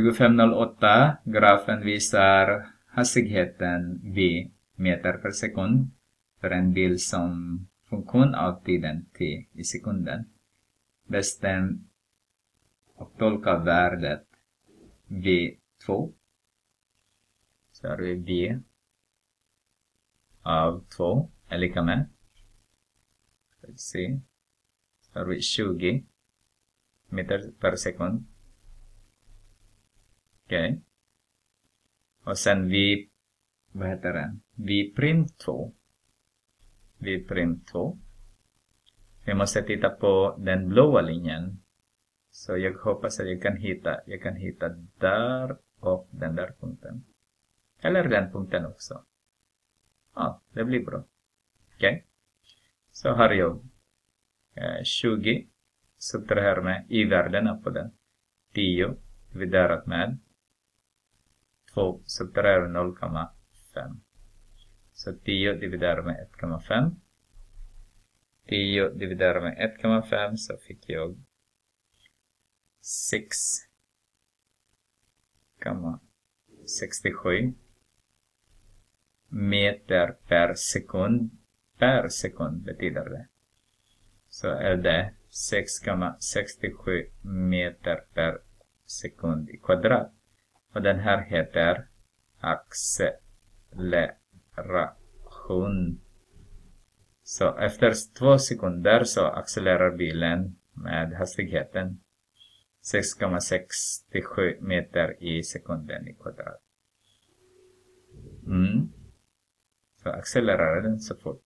2508, grafen visar hastigheten v meter per sekund för en bil som funktion av tiden t i sekunden. Bestäm och tolka värdet v2. Så har vi v av 2 är lika med. Ska vi se. Så har vi 20 meter per sekund. Okej. Okay. Och sen vi, vad heter den? Vi print 2. Vi print 2. Vi måste titta på den blåa linjen. Så jag hoppas att jag kan hitta, jag kan hitta där och den där punkten. Eller den punkten också. Ja, det blir bra. Okej. Okay. Så har jag eh, 20 subtraherar med i-värdena på den. 10 dividerat med 2 subtraherar 0,5. Så 10 dividerat med 1,5. 10 dividerat med 1,5 så fick jag 6,67 meter per sekund. Per sekund betyder det. Så är det 6,67 meter per sekund i kvadrat. Och den här heter acceleration. Så efter två sekunder så accelererar bilen med hastigheten 6,67 meter i sekunden i kvadrat. Mm. Så accelererar den så fort.